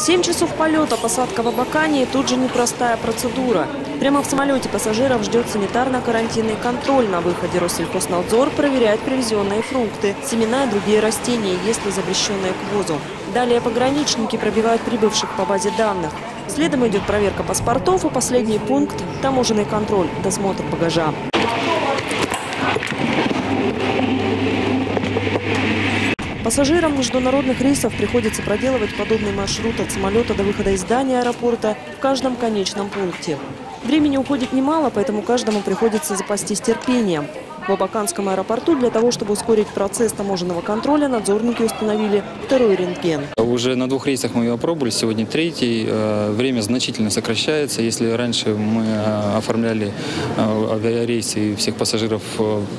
Семь часов полета, посадка в Абакане и тут же непростая процедура. Прямо в самолете пассажиров ждет санитарно-карантинный контроль. На выходе Россельхознадзор проверяет привезенные фрукты, семена и другие растения, есть ли запрещенные к ввозу. Далее пограничники пробивают прибывших по базе данных. Следом идет проверка паспортов и последний пункт – таможенный контроль, досмотр багажа. Пассажирам международных рейсов приходится проделывать подобный маршрут от самолета до выхода из здания аэропорта в каждом конечном пункте. Времени уходит немало, поэтому каждому приходится запастись терпением. В Абаканском аэропорту для того, чтобы ускорить процесс таможенного контроля, надзорники установили второй рентген. Уже на двух рейсах мы его опробовали, сегодня третий. Э, Время значительно сокращается. Если раньше мы э, оформляли э, авиарейсы всех пассажиров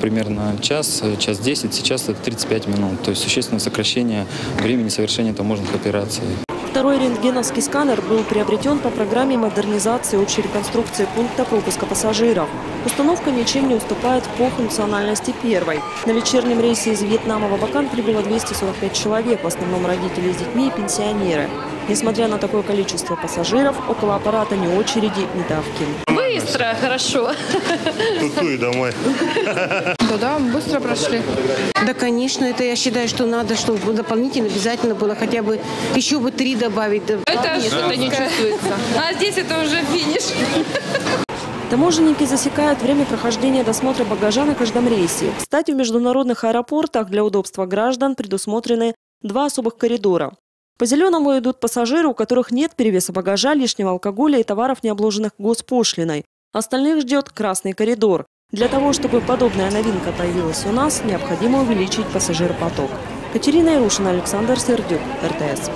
примерно час, час 10, сейчас это 35 минут. То есть существенное сокращение времени совершения таможенных операций. Второй рентгеновский сканер был приобретен по программе модернизации общей реконструкции пункта пропуска пассажиров. Установка ничем не уступает по функциональности первой. На вечернем рейсе из Вьетнама в Абакан прибыло 245 человек, в основном родители с детьми и пенсионеры. Несмотря на такое количество пассажиров, около аппарата ни очереди, ни давки. Быстро, хорошо. Ту-ту и домой. Да-да, быстро прошли. Да, конечно, это я считаю, что надо, чтобы дополнительно обязательно было хотя бы еще бы три добавить. Да, Это что-то не чувствуется. А здесь это уже финиш. Таможенники засекают время прохождения досмотра багажа на каждом рейсе. Кстати, в международных аэропортах для удобства граждан предусмотрены два особых коридора. По зеленому идут пассажиры, у которых нет перевеса багажа, лишнего алкоголя и товаров, не обложенных госпошлиной. Остальных ждет красный коридор. Для того, чтобы подобная новинка появилась у нас, необходимо увеличить пассажиропоток. Катерина Ирушина, Александр Сердюк, РТС.